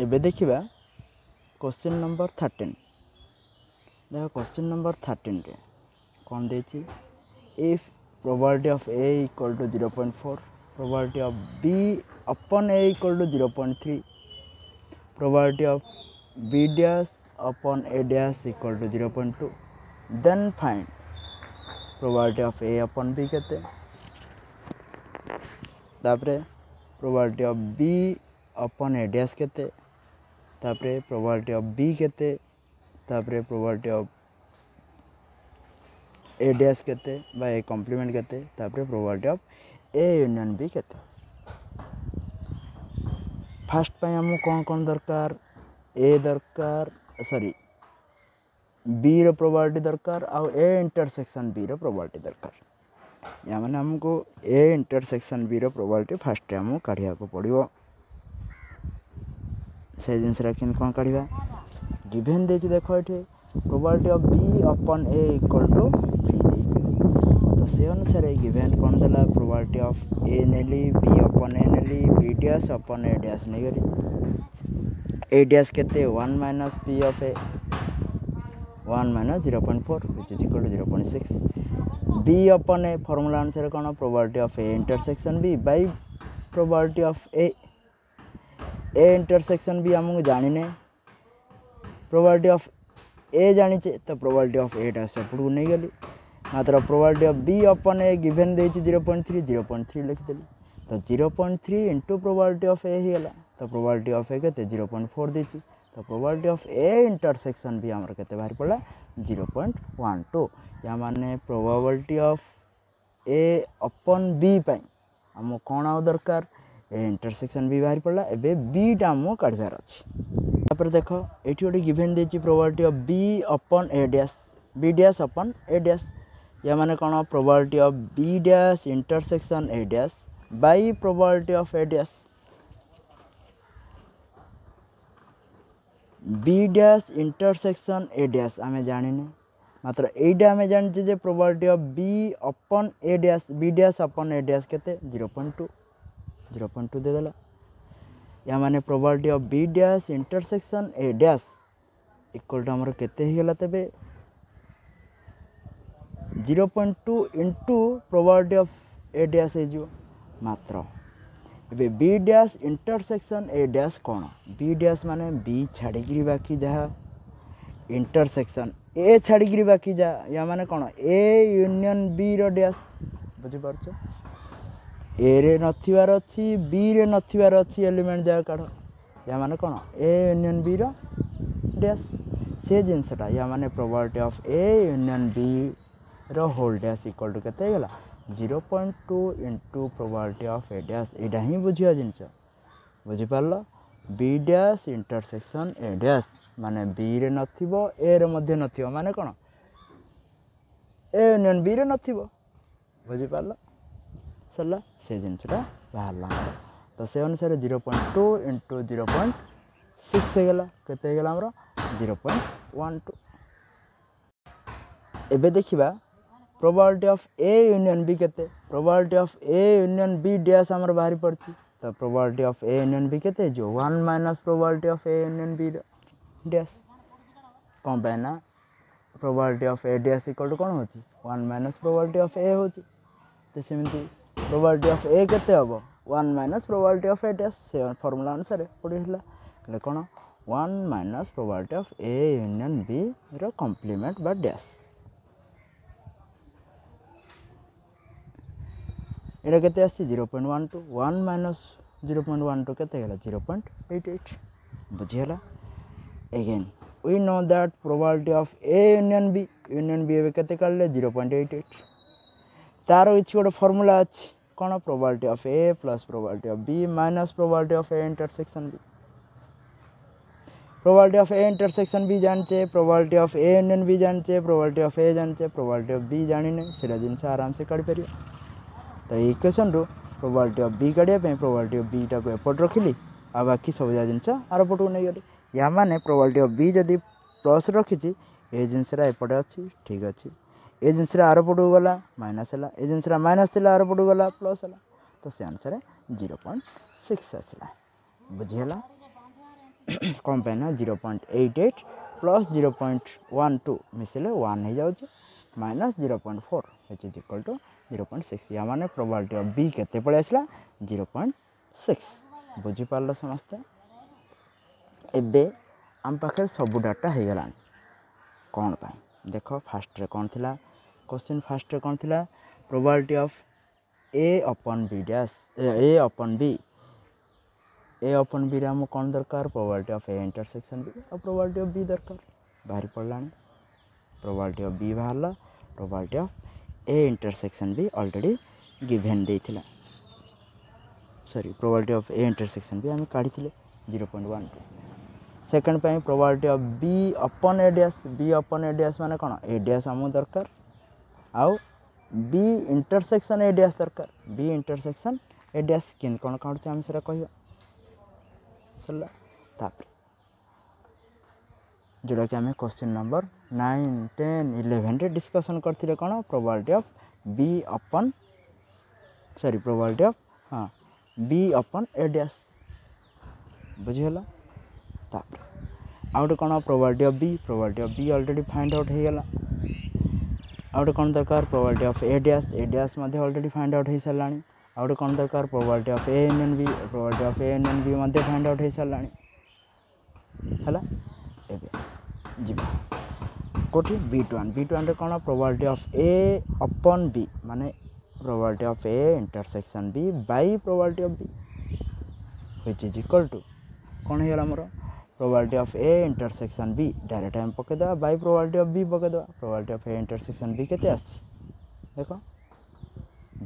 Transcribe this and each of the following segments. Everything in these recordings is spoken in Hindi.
एबे देखा क्वेश्चन नंबर थर्टिन देख क्वेश्चन नंबर थर्टिन रे कौन दे if probability of A equal to zero point four probability of B upon A equal to zero point three probability of B dash upon A dash equal to zero point two then find probability of A upon B के probability of B upon A dash कहते तापरे प्रोबेबिलिटी ऑफ बी के तापरे प्रोबेबिलिटी ऑफ ए डैश के बाय ए कॉम्प्लीमेंट केते तापरे probability of A union B के फर्स्ट पे हम कौन कौन दरकार ए दरकार सॉरी बी रो प्रोबेबिलिटी दरकार आ ए इंटरसेक्शन बी रो प्रोबेबिलिटी दरकार या मैंने हमको ए इंटरसेक्शन बी रो प्रोबेबिलिटी फर्स्ट हम काढिया को से जिनसटा कौन काढ़ा डिभेन दे देख ये probability of B upon A equal to three तो से अनुसार गिभेन कौन दे प्रोबालीटी अफ ए नेली B upon A knee B dash upon A dash नहीं ए डीएस के one minus B of A one minus zero point four which is equal to zero point six B upon A formula अनुसार कौन probability of A intersection B by probability of A A intersection B आमको जाने प्रोबाबिलिटी ऑफ ए जाचे तो प्रोबाबिलिटी ऑफ एटा सेपट को नहीं गली मात्र probability of B upon A given they zero point three zero point three लिखिदेली तो zero point three into probability of A होगा तो प्रोबाबिलिटी ऑफ ए के जीरो पॉइंट फोर दे तो प्रोबाबिलिटी ऑफ ए इंटरसेक्शन भी आमर के बाहर पड़ा जीरो पॉइंट वन टू या मैंने probability of A upon B आम कौन आरकार इंटरसेक्शन भी ବାହାରି पड़ा ଏବେ ବିଟା ଆମକୁ କାଢ଼ିବାର ଅଛି ତାପରେ ଦେଖ ଏଠି ଗୋଟେ ଗିଭେନ୍ ଦେଇଛି probability of upon upon A dash B dash upon A dash याने कौन probability of B dash intersection A dash by probability of A dash B dash intersection A dash आम जाने मात्र यहीटा आम जाने probability of B upon A dash B dash upon A dash के zero point two zero point two देदेला या मैंने probability of B dash intersection A dash equal to आमर के तेज zero point two into probability of A dash हो मात्र A B dash intersection A dash कौन बी डैश माने बी छाड़ी बाकी जहाँ इंटरसेक्शन ए छाड़ी बाकी जहाँ या मैंने कौन ए यूनियन बी रैश बुझीपार ଏରେ ନଥିବାର ଅଛି ବିରେ ନଥିବାର ଅଛି ଏଲିମେଣ୍ଟ ଯାକ କାଢ଼ ଏମାନେ କ'ଣ ଏ ୟୁନିୟନ୍ ବିର ଡ୍ୟାସ୍ ସେ ଜିନିଷଟା ୟାମାନେ ପ୍ରବାବିଲିଟି ଅଫ୍ ଏ ୟୁନିୟନ୍ ବିର ହୋଲ୍ ଡ୍ୟାସ୍ ଇକ୍ୱାଲ୍ ଟୁ କେତେ ହେଇଗଲା zero point two into probability of A dash ଏଇଟା ହିଁ ବୁଝିବା ଜିନିଷ ବୁଝିପାରିଲ B dash intersection A dash ମାନେ ବିରେ ନଥିବ ଏରେ ମଧ୍ୟ ନଥିବ ମାନେ କ'ଣ ଏ ୟୁନିୟନ୍ ବିରେ ନଥିବ ବୁଝିପାରିଲ ସରିଲା से जिनटा बाहर ला तो से अनुसार zero point two into zero point six होतेगला zero point one two एवं देखा probability of A union B के probability of A union B dash आम बाहरी पड़ी तो probability of A union B के जो one minus probability of A union B dash कौन पाए ना probability of A dash equal to कौन हो one minus probability of A हूँ तो सेमती probability of a केते हबो 1 minus probability of a dash से formula अनुसार पड़ी हला એટલે કોણ 1 minus probability of a union b ର complement বা dash এটা কেতে আসছে 0.12 1 minus 0.12 কেতে গেল 0.88 বুঝি হলা again we know that probability of a union b union b এবে কেতে কাটলে 0.88 তার কিছু গোটে ফর্মুলা আছে कौन probability of A plus probability of B minus probability of A intersection B probability of A intersection B जाने probability of A union B जानचे probability of A जाने प्रोबेबिलिटी ऑफ बी जाने से जिनस आराम से काढ़ी पारे तो ये इक्वेशन रु प्रोबेबिलिटी ऑफ बी काढ़ा प्रोबेबिलिटी ऑफ बी टाक एपट रखिली आ बाकी सब जहाँ जिनस आरपटू नहीं गली या मैंने प्रोबेबिलिटी ऑफ बी जदि प्लस रखी ये जिनसटा एपटे अच्छी ठीक अच्छे ए जिनस आर पटक गला माइनास है ए जिनस माइनास आर पटक गला प्लस है तो से अनुसार जीरो पॉइंट सिक्स आसला बुझीगला कौन पाई ना zero point eight eight plus zero point one two मिसले वाइजा minus zero point four which is equal to zero point six या मैंने प्रोबालीट अफ बी के पल आसला जीरो पॉइंट सिक्स बुझिपाल समस्ते एम पाखे सब डाटा हो गला कौन पाई देख फास्ट्रे कौन थी क्वेश्चन फास्ट्रे कौन थी probability of A upon B dash A upon B A upon B आम कौन दरकार probability of A intersection B और प्रोबाबिलिटी अफ बी दरकार बाहरी पड़ा प्रोबाबिलिटी अफ बी बाहर probability of A intersection B already given दे सरी probability of A intersection B आम काढ़ी zero point one two second ପାଇଁ probability of B upon A dash B upon A dash ମାନେ କ'ଣ ଏ ଡ୍ୟାସ୍ ଆମକୁ ଦରକାର ଆଉ ବି ଇଣ୍ଟରସେକ୍ସନ୍ ଏ ଡ୍ୟାସ୍ ଦରକାର ବି ଇଣ୍ଟରସେକ୍ସନ୍ ଏ ଡ୍ୟାସ୍ କେମିତି କ'ଣ କାଟୁଛି ଆମେ ସେଇଟା କହିବା ସରିଲା ତାପରେ ଯେଉଁଟାକି ଆମେ କ୍ୱେଶ୍ଚିନ୍ ନମ୍ବର ନାଇନ୍ ଟେନ୍ ଇଲେଭେନ୍ରେ ଡିସ୍କସନ୍ କରିଥିଲେ କ'ଣ probability of B upon sorry probability of ହଁ ବି ଅପନ୍ ଏ ଡ୍ୟାସ୍ ବୁଝିହେଲା ତାପରେ ଆଉ ଗୋଟେ କ'ଣ probability of B probability of B already find out ହେଇଗଲା ଆଉ ଗୋଟେ କ'ଣ ଦରକାର probability of A dash A dash ମଧ୍ୟ ଅଲରେଡ଼ି ଫାଇଣ୍ଡ ଆଉଟ୍ ହେଇସାରିଲାଣି ଆଉ ଗୋଟେ କ'ଣ ଦରକାର probability of A N N B probability of A N N B ମଧ୍ୟ ଫାଇଣ୍ଡ ଆଉଟ୍ ହେଇସାରିଲାଣି ହେଲା ଏବେ ଯିବା କେଉଁଠି B two one B two ୱାନ୍ରେ କ'ଣ probability of A upon B ମାନେ probability of A intersection B by probability of B which is equal to କ'ଣ ହେଇଗଲା ଆମର probability of a intersection b direct আমি পকে দেওয়া বাই probability of b পকে দেওয়া probability of a intersection b কেতে আসছে দেখো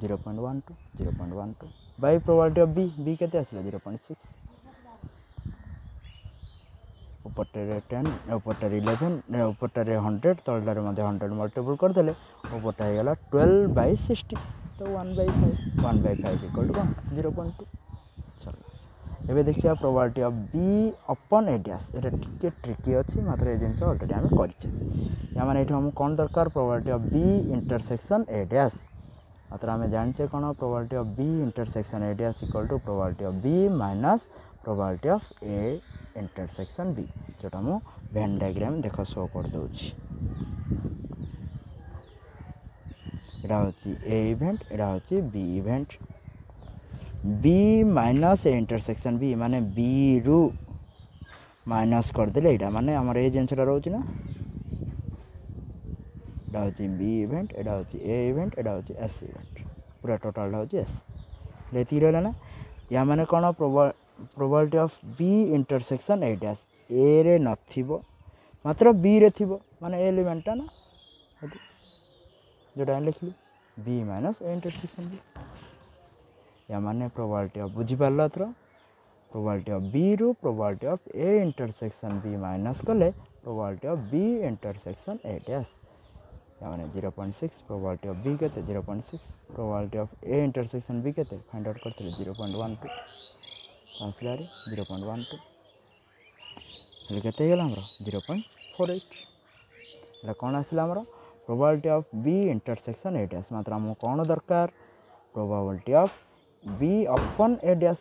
0.12 0.12 by probability of b b কেতে আসলে 0.6 উপরটারে 10 উপরটারে 11 উপরটারে 100 তলটার মধ্যে 100 মাল্টিপল করে দিলে উপরটা হয়ে গেল 12 বাই 60 তো 1 বাই 5 1 বাই 5 ইকুয়াল টু 0.2 ଏବେ ଦେଖିବା probability of B upon A dash ଏଇଟା ଟିକେ ଟ୍ରିକି ଅଛି ମାତ୍ର ଏ ଜିନିଷ ଅଲରେଡ଼ି ଆମେ କରିଛେ ଏମାନେ ଏଇଠି ଆମକୁ କ'ଣ ଦରକାର probability of B intersection A dash ମାତ୍ର ଆମେ ଜାଣିଛେ କ'ଣ probability of B intersection A dash equal to probability of B minus probability of A intersection B ଯେଉଁଟା ମୁଁ ଭେନ୍ ଡାଇଗ୍ରାମ୍ ଦେଖ ଶୋ କରିଦେଉଛି ଏଇଟା ହେଉଛି ଏ ଇଭେଣ୍ଟ ଏଇଟା ହେଉଛି B event B minus A intersection B মানে বি রু মাইনাস করেদেলে এটা মানে আমার এই জিনিসটা রয়েছে না এটা হচ্ছে বি ইভেন্ট এটা হচ্ছে এ ইভেন্ট এটা হচ্ছে এস ইভেন্ট পুরা টোটালটা হচ্ছে এস এটা এটি রহলা না ইয়া মানে কোণ probability of B intersection A dash A রে নথিব মাত্র বি রে থিব মানে এ এলিমেন্টটা না যেটা আমি লিখলি B minus A intersection B या मैंने प्रोबाबिलिटी अफ बुझीपार एथर प्रोबाबिलिटी ऑफ बी रु probability of A intersection B minus कले probability of B intersection A dash या मैंने zero point six probability of B के zero point six probability of A intersection B के फाइंड आउट करते जीरो पॉइंट वन टू आसला जीरो पॉइंट वन टू के जीरो पॉइंट फोर एट कौन ଫୋର୍ ଏଇଟ୍ ହେଲେ କ'ଣ ଆସିଲା ଆମର probability of B intersection eight ଆସ ମାତ୍ର ଆମକୁ বি ଅପନ୍ ଏ ଡ୍ୟାସ୍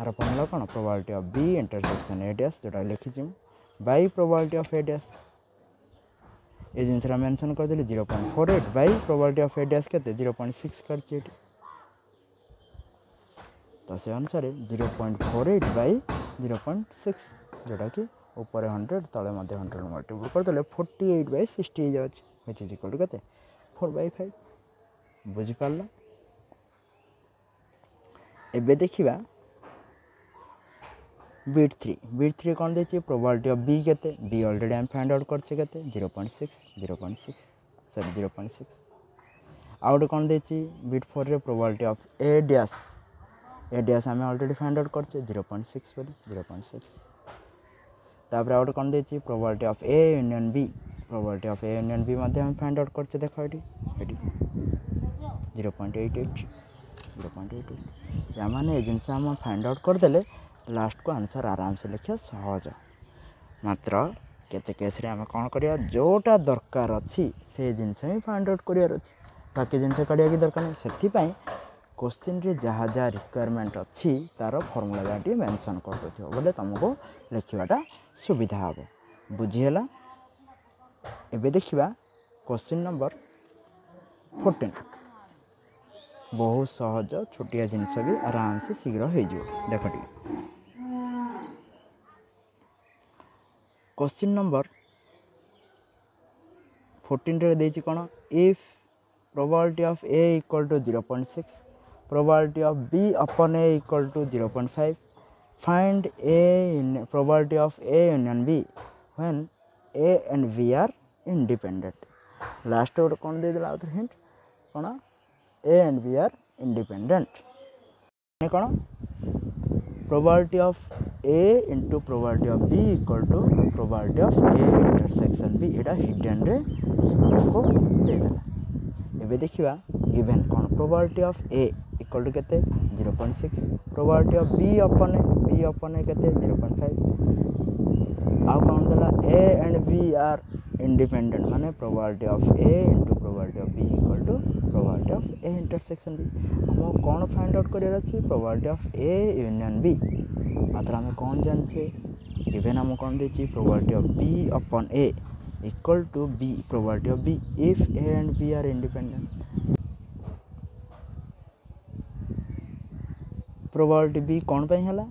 ଆର ଫର୍ମୁଲା କ'ଣ probability of B intersection A dash ଯେଉଁଟା ଲେଖିଛି ମୁଁ by probability of A dash A ଜିନିଷଟା ମେନସନ୍ କରିଦେଲି zero point four eight by probability of A dash କେତେ ଜିରୋ ପଏଣ୍ଟ ସିକ୍ସ କରିଛି ଏଠି ତ ସେ ଅନୁସାରେ zero point four eight by zero point six ଯେଉଁଟାକି ଉପରେ ହଣ୍ଡ୍ରେଡ଼ ତଳେ ମଧ୍ୟ ହଣ୍ଡ୍ରେଡ଼ ମଲ୍ଟିପୁଲ୍ କରିଦେଲେ ଫୋର୍ଟି ଏଇଟ୍ ବାଇ ସିକ୍ସଟି ହେଇଯାଉଛି ହେଇଛି ଇକ୍ୱାଲ୍ ଟୁ କେତେ ଫୋର୍ ବାଇ ଫାଇଭ୍ ବୁଝିପାରିଲା ଏବେ ଦେଖିବା ବିଟ୍ ଥ୍ରୀ ବିଟ୍ ଥ୍ରୀ କ'ଣ ଦେଇଛି ପ୍ରୋବାବିଲିଟି ଅଫ୍ ବି କେତେ ବି ଅଲରେଡ଼ି ଆମେ ଫାଇଣ୍ଡ ଆଉଟ୍ କରିଛେ କେତେ zero point six zero point six sorry zero point six ଆଉ ଗୋଟେ କ'ଣ ଦେଇଛି ବିଟ୍ ଫୋର୍ରେ probability of A dash A dash ଆମେ ଅଲରେଡ଼ି ଫାଇଣ୍ଡ ଆଉଟ୍ କରିଛେ ଜିରୋ ପଏଣ୍ଟ ସିକ୍ସ ବୋଲି ଜିରୋ ପଏଣ୍ଟ ସିକ୍ସ ତାପରେ ଆଉ ଗୋଟେ କ'ଣ ଦେଇଛି probability of A union B probability of A union B ମଧ୍ୟ ଆମେ ଫାଇଣ୍ଡ ଆଉଟ୍ କରିଛେ ଦେଖ ଏଠି ଏଠି zero point eight eight zero point eight ଏମାନେ ଏ ଜିନିଷ ଆମ ଫାଇଣ୍ଡ ଆଉଟ୍ କରିଦେଲେ ଲାଷ୍ଟକୁ ଆନ୍ସର୍ ଆରାମସେ ଲେଖିବା ସହଜ ମାତ୍ର କେତେ କେସ୍ରେ ଆମେ କ'ଣ କରିବା ଯେଉଁଟା ଦରକାର ଅଛି ସେ ଜିନିଷ ହିଁ ଫାଇଣ୍ଡ ଆଉଟ୍ କରିବାର ଅଛି ବାକି ଜିନିଷ କାଢ଼ିବା କି ଦରକାର ନାହିଁ ସେଥିପାଇଁ କୋଶ୍ଚିନ୍ରେ ଯାହା ଯାହା ରିକ୍ୱାରମେଣ୍ଟ ଅଛି ତା'ର ଫର୍ମୁଲା ଯାହା ଟିକେ ମେନସନ୍ କରିଦେଉଥିବ ବୋଲେ ତୁମକୁ ଲେଖିବାଟା ସୁବିଧା ହେବ ବୁଝିହେଲା ଏବେ ଦେଖିବା କୋଶ୍ଚିନ୍ ନମ୍ବର ଫୋର୍ଟିନ୍ बहुत सहज छोटिया जिनस भी आराम से शीघ्र हो देखिए क्वेश्चन नंबर फोर्टीन दे कौन if probability of A equal to zero point six probability of B upon A equal to zero point five find a probability of A union B when A and B are independent last गोटे कौन दे हिंट कौन A and B are independent मैंने कौन probability of A into probability of B equal to probability of A intersection B Etah hidden रे को दे देला एबे देखिबा गिवन कौन probability of A equal to केते 0.6 probability of B upon A B upon A केते 0.5 आ कौन देला A and B are independent মানে probability of a into probability of b equal to probability of a intersection b हमको कौन find out करियर अच्छी probability of a union b अतः हमें कौन जानचे given हमको कौन देची probability of b upon a equal to b probability of b if a and b are independent probability b कौन पे है ला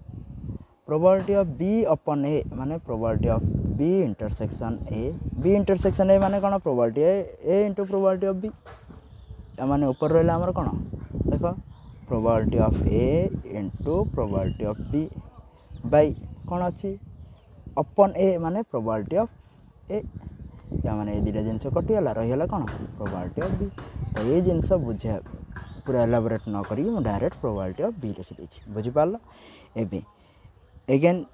probability of b upon a माने probability of B intersection A B intersection A मान कौन probability A into probability of B मैंने ऊपर रहा आमर कौन देख probability of A into probability of B by कौन अच्छी अपन ए मान प्रोबाबिलिटी अफ ए मैंने दुटा जिन कटिगला रहीगला कौन प्रोबाबिलिटी अफ बी तो ये जिनस बुझे पूरा एलाबोरेट नक डायरेक्ट प्रोबाबिलिटी अफ बी लिखिदी बुझिपार again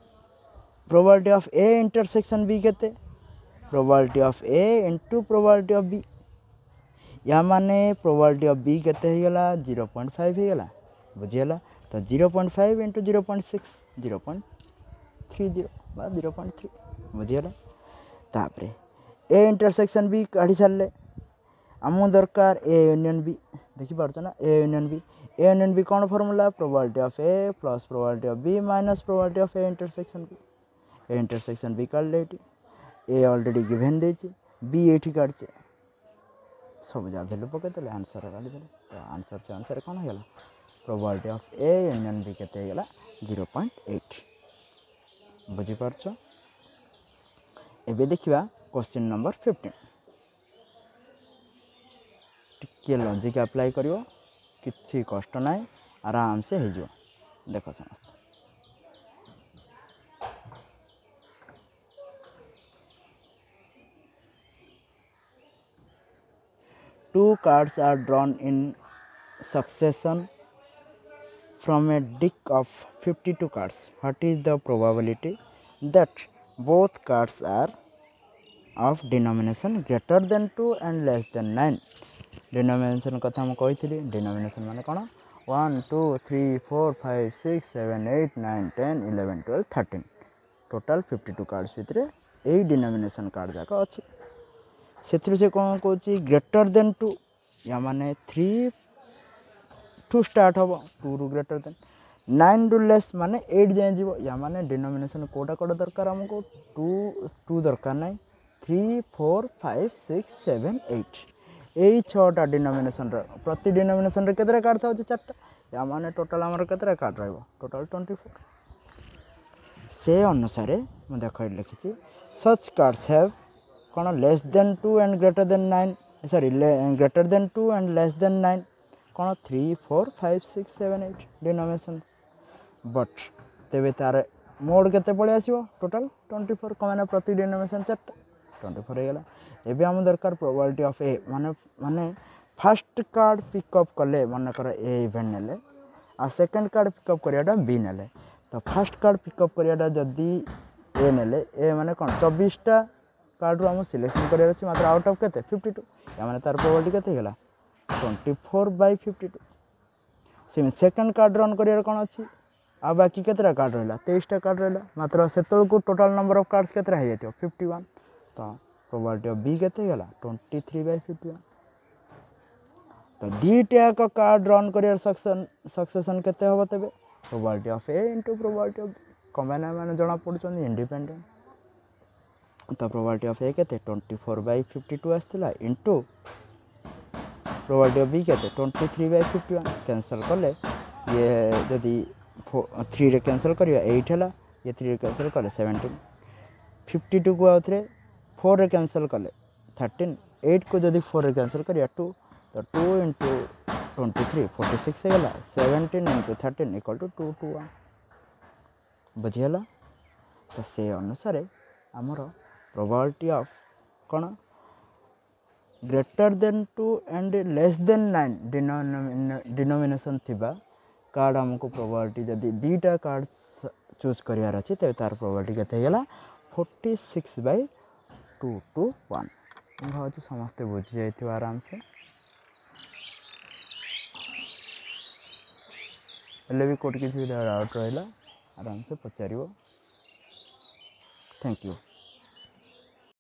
probability of A intersection B के probability of A into probability of B या मान प्रोबलिटी अफ बी के जीरो पॉइंट फाइव हो गला बुझीगला तो zero point five into zero point six zero point three zero zero point three तापर ए इंटरसेक्शन बी काढ़ी सारे आम दरकार A union B देखिपना A union B A union B कौन formula probability of A plus probability of B minus probability of A intersection B intersection B कर ले ए अलरेडी गिभेन दे बी एटी काटचे सब जहाँ भैल्यू पकईदे आंसर काटिदे तो आंसर से आंसर कौन है probability of A union B के जीरो पॉइंट एट बुझीपारच देखा क्वेश्चन नंबर फिफ्टीन टे लजिक आप्लाय कर किसी कष्ट आराम से हो देख समस्त two cards are drawn in succession from a deck of 52 cards what is the probability that both cards are of denomination greater than 2 and less than 9 denomination কথা আমি কইଥିଲି denomination মানে কোন 1 2 3 4 5 6 7 8 9 10 11 12 13 total 52 cards ভিতরে এই denomination card যাক আছে से कौन कौन ग्रेटर देन टू या मैंने थ्री टू स्टार्ट हम टू रु ग्रेटर देन नाइन रु ले मानने एट जाए जीव या मैंने डिनोमेसन कौटा कौट दरकार आमको टू टू दरकार ना three four five six seven eight यही छटा डिनोमेसन रति डिनोमेसन के कार्ड था चार्टा या मैंने टोटाल कत रोटाल ट्वेंटी फोर से अनुसार मुझे देख लिखी सच कार्ड्स हैव କ'ଣ less than two and greater than nine sorry greater than two and less than nine କ'ଣ three four five six seven eight denomination but ତେବେ ତା'ର ମୋଡ଼ କେତେ ପଳେଇ ଆସିବ ଟୋଟାଲ୍ ଟ୍ୱେଣ୍ଟି ଫୋର୍ କମାନେ ପ୍ରତି ଡିନୋମିନେସନ୍ ଚାରିଟା ଟ୍ୱେଣ୍ଟି ଫୋର୍ ହେଇଗଲା ଏବେ ଆମ ଦରକାର ପ୍ରୋବାବିଲିଟି ଅଫ୍ ଏ ମାନେ ମାନେ ଫାର୍ଷ୍ଟ କାର୍ଡ଼ ପିକଅପ୍ କଲେ ମନେକର ଏ ଇଭେଣ୍ଟ ନେଲେ ଆଉ ସେକେଣ୍ଡ କାର୍ଡ଼ ପିକଅପ୍ କରିବାଟା ବି ନେଲେ ତ ଫାର୍ଷ୍ଟ କାର୍ଡ଼ ପିକଅପ୍ କରିବାଟା ଯଦି ଏ ନେଲେ ଏ ମାନେ କ'ଣ ଚବିଶଟା कार्ड रूम सिलेक्शन करार अच्छे मात्र आउट अफ के फिफ्टी टू या मैंने तार प्रोबल्टी के twenty four by fifty two seam second card run कर बाकी कतटा कार्ड रहा तेईसटा कार्ड रहा मात्र से टोटाल नंबर अफ कार्ड्स के फिफ्टी वन तो प्रोबल्टी अफ बी के twenty three by fifty one तो दुईटा एक कार्ड रन कर सक्सेसन के probability of A into probability of कमेना मैंने जना इंडिपेडेन्ट तो प्रोबाबिलिटी अफ ए के twenty four by fifty two आसाला into probability of B के twenty three by fifty one cancel कले ये जदि थ्री कैनसल करट है ये थ्री कैनसल कले सेवेन्टीन फिफ्टी टू को आउ थे फोर कैनसल कले थर्टीन एट को जदि फोर कैनसल करा टू तो two into twenty three forty six होगा seventeen into thirteen equal to two two one बुझीगला तो से अनुसार आमर probability ऑफ कौन greater than two and less than nine denomination थी कार्ड आमको प्रोबाबिलिटी जदि दुईटा कार्ड चूज करार अच्छे तेज तार प्रोबाबिलिटी के forty six by two two one भाव तो समस्ते बुझी जाइए आराम से हेल्ले भी कौट किसी डाउट रहा आराम से पचार थैंक यू